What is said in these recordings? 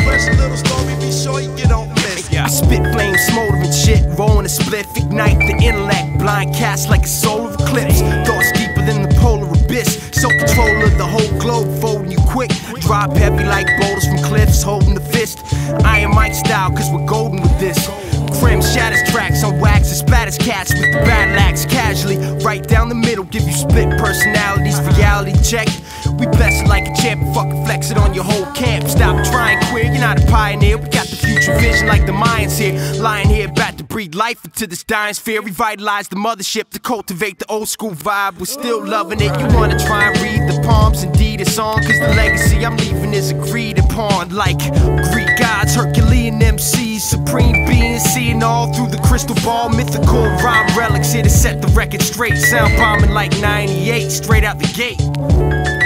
fresh little story, be sure you miss. I spit flame, smoldering shit, rolling a split, ignite the intellect, blind cast like a soul of eclipse. Thoughts deeper than the polar abyss, so control of the whole globe, folding you quick. Drop heavy like boulders from cliffs, holding the fist. Iron Mike style, cause we're golden with this. Creme shatters tracks on wax and spatters cats with the battle axe casually. Right down the middle, give you split personalities, reality check. We bless it like a champ, fucking flex it on your whole camp. Stop trying queer, you're not a pioneer. We got the future vision like the Mayans here. Lying here, about to breathe life into this dying sphere. Revitalize the mothership to cultivate the old school vibe. We're still loving it. You wanna try and read the palms? Indeed, it's on, cause the legacy I'm leaving is agreed upon. Like Greek gods, Herculean MCs, supreme crystal ball. Mythical rhyme relics here to set the record straight. Sound bombing like 98, straight out the gate.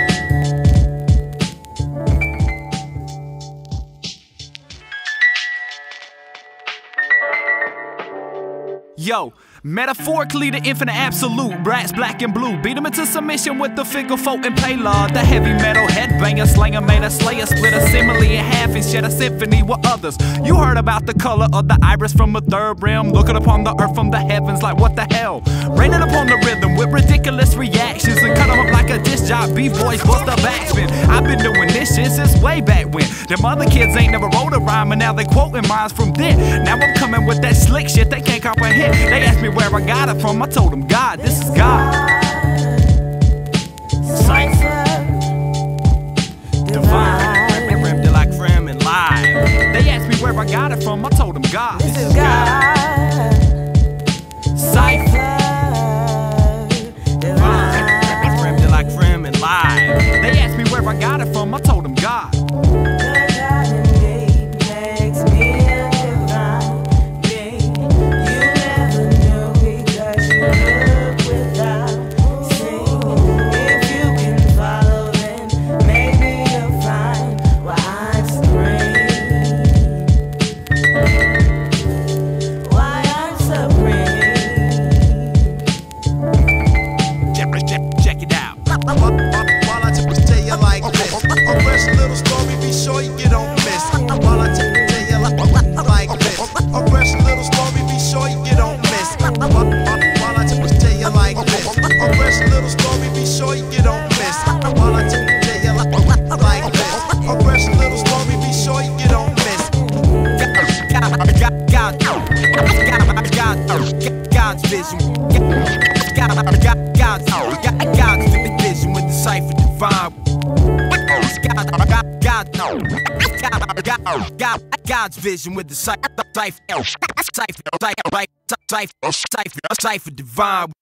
Yo, metaphorically the infinite absolute. Brats black and blue. Beat them into submission with the figure four and payload. The heavy metal headbanger, slanger, made a slayer, split a simile in half and shed a symphony with others. You heard about the color of the iris from a third realm. Looking upon the earth from the heavens like what the hell? Raining upon the rhythm with ridiculous them like a job. B-boys bust the backspin. I've been doing this shit since way back when. Them other kids ain't never wrote a rhyme and now they quoting mines from then. Now I'm coming with that slick shit they can't comprehend. They asked me where I got it from. I told them God, this is God. Cypher. Divine. Rim la creme and live. They asked me where I got it from. I told them God. This is God. While I tell you like this, a fresh little story, be sure you on miss. While I tell you like, this, a fresh little story, be sure you on miss. While, I tell you like this, a fresh little story, be sure you on miss. While I tell you like, this, a fresh little story, be sure you on miss. God, God, God, God, God's vision. God, God, God, God, God's vision with the cipher, cipher, cipher, cipher, cipher, cipher divine.